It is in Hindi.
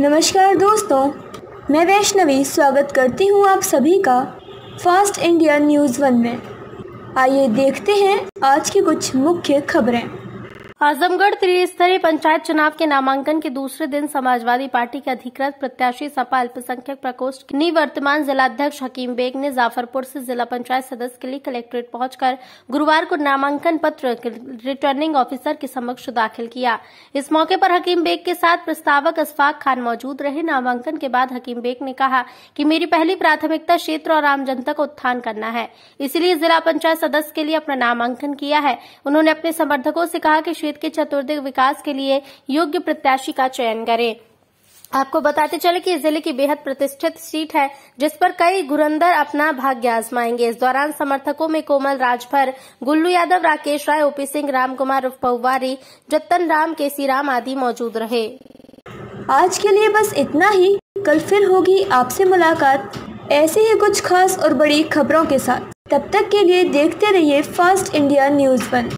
नमस्कार दोस्तों, मैं वैष्णवी स्वागत करती हूँ आप सभी का फास्ट इंडिया न्यूज़ वन में। आइए देखते हैं आज की कुछ मुख्य खबरें। आजमगढ़ त्रिस्तरीय पंचायत चुनाव के नामांकन के दूसरे दिन समाजवादी पार्टी के अधिकृत प्रत्याशी सपा अल्पसंख्यक प्रकोष्ठ निवर्तमान जिलाध्यक्ष हकीम बेग ने जाफरपुर से जिला पंचायत सदस्य के लिए कलेक्ट्रेट पहुंचकर गुरुवार को नामांकन पत्र रिटर्निंग ऑफिसर के समक्ष दाखिल किया। इस मौके पर हकीम बेग के साथ प्रस्तावक अशफाक खान मौजूद रहे। नामांकन के बाद हकीम बेग ने कहा कि मेरी पहली प्राथमिकता क्षेत्र और आम जनता का उत्थान करना है। इसलिए जिला पंचायत सदस्य के लिए अपना नामांकन किया है। उन्होंने अपने समर्थकों से कहा कि क्षेत्र के चतुर्दिक विकास के लिए योग्य प्रत्याशी का चयन करें। आपको बताते चले कि ज़िले की बेहद प्रतिष्ठित सीट है, जिस पर कई गुरंदर अपना भाग्य आजमाएँगे। इस दौरान समर्थकों में कोमल राजभर, गुल्लू यादव, राकेश राय, ओपी सिंह राम कुमार पौवारी जत्तन राम, केसी राम आदि मौजूद रहे। आज के लिए बस इतना ही। कल फिर होगी आपसे मुलाकात। ऐसे ही कुछ खास और बड़ी खबरों के साथ। तब तक के लिए देखते रहिए फास्ट इंडिया न्यूज़ वन